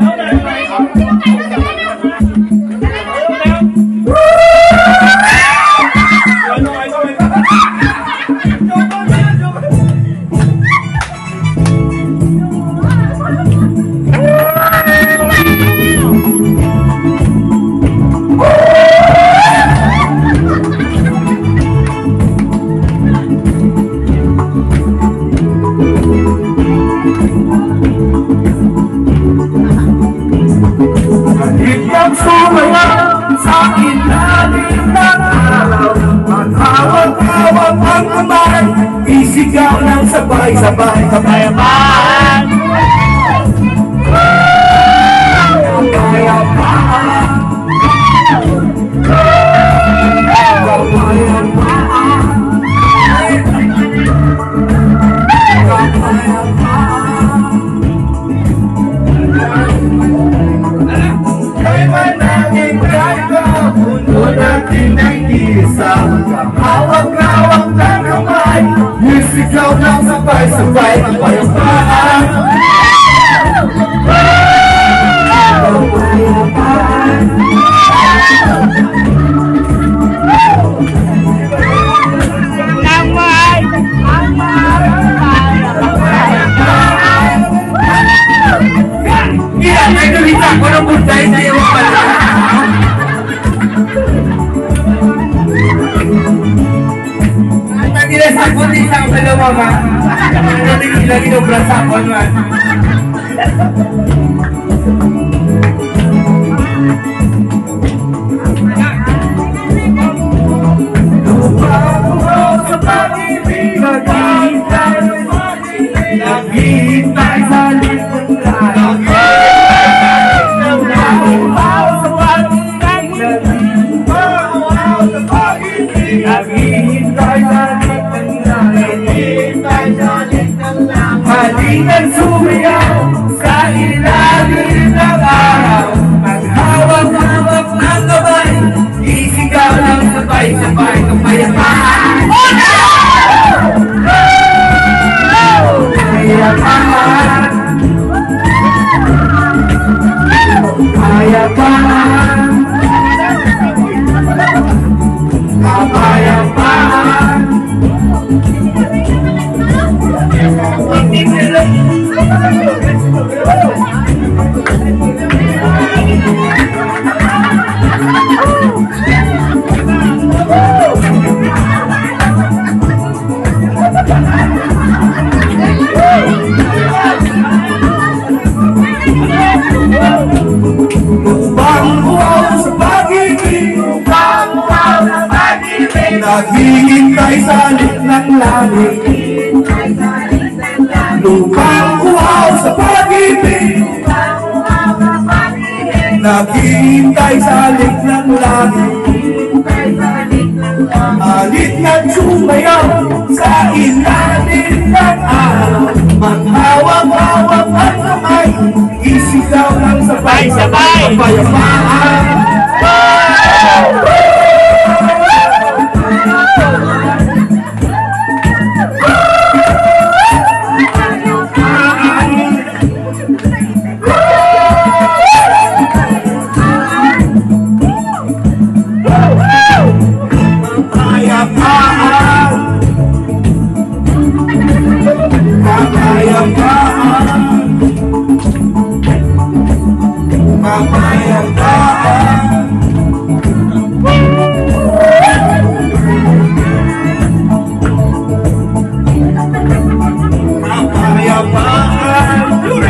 Amen. Biglang sumayaw sa ilalim ng araw At hawak-hawak ang kamay Isigaw ng sabay-sabay Kapayapaan Hawak-hawak na kamay Musigaw ng sabay-sabay Ang bayapaan Kapayapaan buntis lang sa mama. Lagi ng brasak, on mas. Halina't sumayaw sa ilalim ng araw. Maghawak-hawak ng gabay. Isigaw ng sabay-sabay Kapayapaan Kapayapaan Kapayapaan Naghihintay sa ng langit. Lupang uhaw sa pag-ibig. Naghihintay sa ng langit. Alit na sumayaw sa ilalim ng araw. Maghawak-hawak at kamay. Isigaw ng sabay-sabay Kapayapaan Apaan? Apaan?